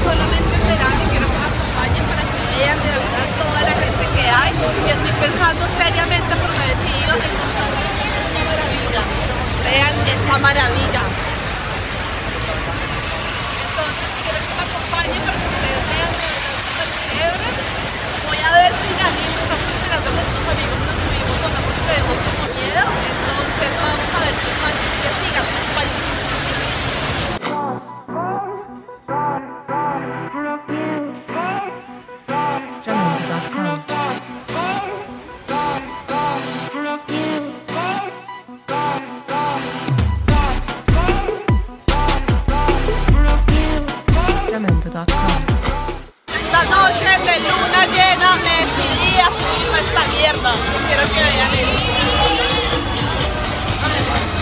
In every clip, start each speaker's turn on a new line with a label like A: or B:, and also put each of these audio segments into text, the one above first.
A: solamente en verano y quiero que me acompañen para que vean de verdad toda la gente que hay y estoy pensando seriamente por me he decidido en esta maravilla. Vean esa maravilla. Entonces quiero que me acompañen para que ustedes vean de verdad. Voy a ver si mismo estamos esperando con nuestros amigos, nos subimos o no porque tenemos como miedo. Entonces vamos a ver qué subirme a esta mierda. Quiero que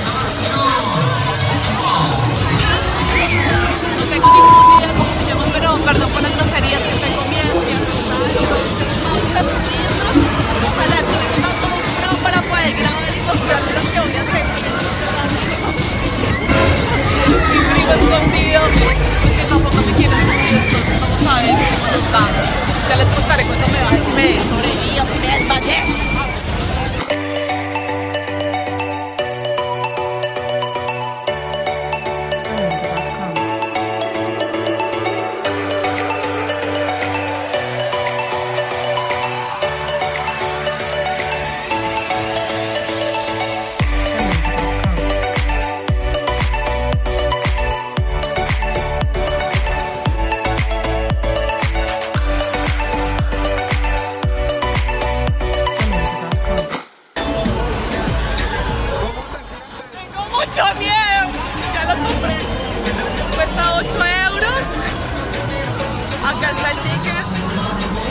A: Acá está el ticket.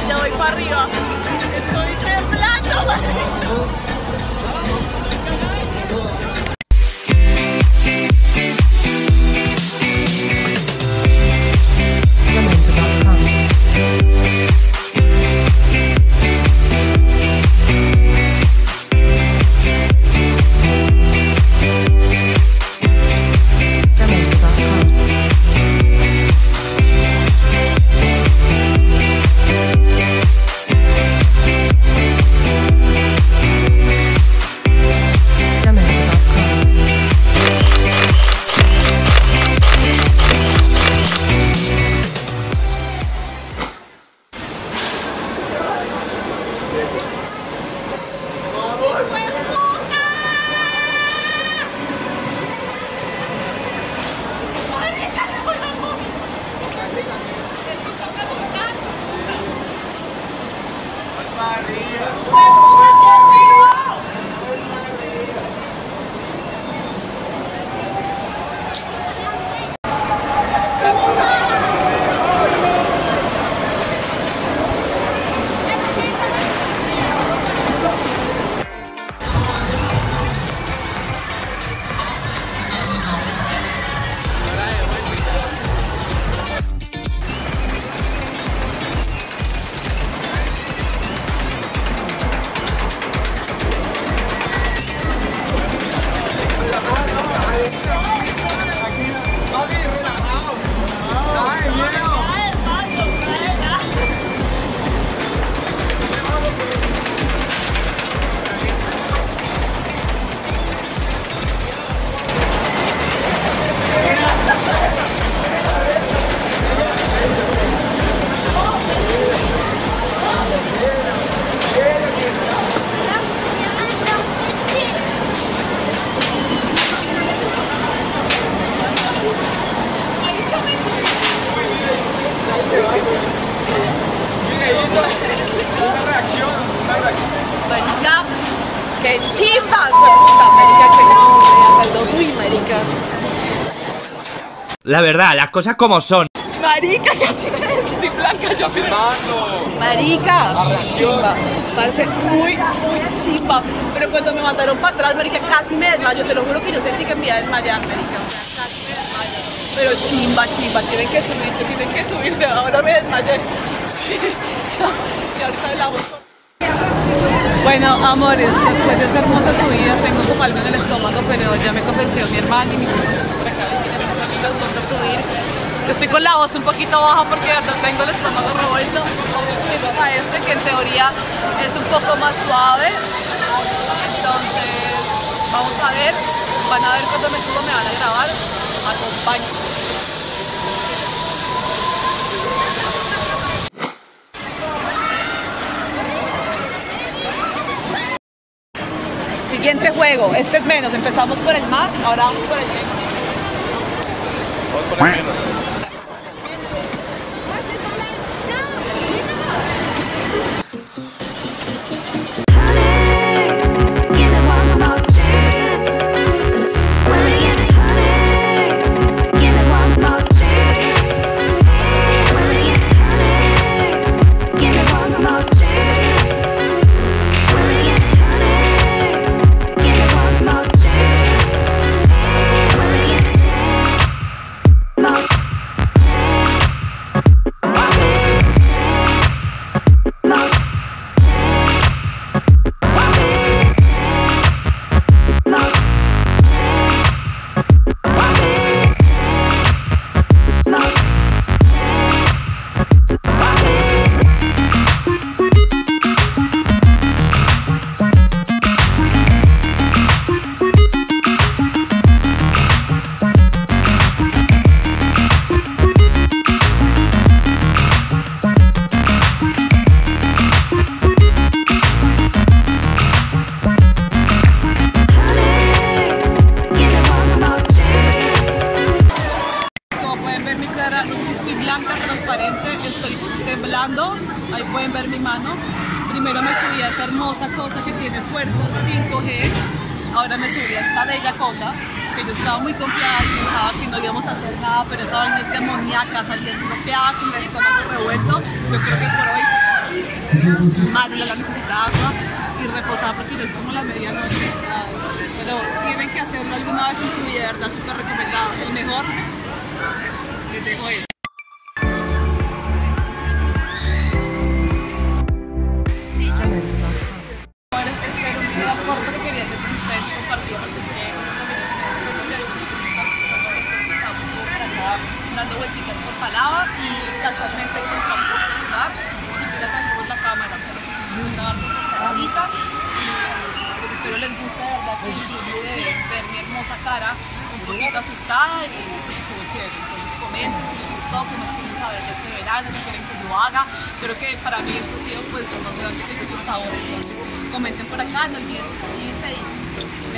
A: Y ya voy para arriba. Estoy temblando. Marica,
B: La verdad, las cosas como son.
A: Marica, casi me estoy blanca. Yo
C: firmando.
A: Marica, chimba. Parece muy, muy chimba. Pero cuando me mataron para atrás, marica, casi me desmayo. Te lo juro que yo sentí que me iba a desmayar, marica. O sea, casi me desmayo. Pero chimba, chimba. Tienen que subirse, tienen que subirse. Ahora me desmayé. Sí. Y ahorita hablamos con... Bueno, amores, después de esa hermosa subida tengo como algo en el estómago, pero ya me convenció mi hermana y mi mamá por acá vecina que también nos gusta subir. Estoy con la voz un poquito baja porque tengo el estómago revuelto. Vamos a este que en teoría es un poco más suave. Entonces, vamos a ver. Van a ver cuando me subo, me van a grabar. Acompañen. Siguiente juego, este es menos, empezamos por el más, ahora vamos por el menos.
C: Vamos por el menos.
A: Primero me subí a esa hermosa cosa que tiene fuerza 5G, ahora me subí a esta bella cosa, que yo estaba muy confiada y pensaba que no íbamos a hacer nada, pero esa vaina demoníaca, salí estropeada con el estómago revuelto, yo creo que por hoy Marula la necesita agua y reposar porque ya es como la medianoche. Pero tienen que hacerlo alguna vez en su vida, verdad, súper recomendado. El mejor, les dejo eso. Era corto que quería con ustedes y compartir porque es que que como por acá dando vueltitas por Palava y casualmente encontramos este lugar. Ni siquiera traemos la cámara, o sea, hermosa caradita y pues espero les guste de verdad que de ver mi hermosa cara un poquito asustada y estuvo chévere. Entonces comenten si les gustó, que nos quieren saber de este verano, si quieren que lo haga. Creo que para mí esto ha sido pues lo más grande que he hecho hasta ahora comenten por acá, no olviden suscribirse y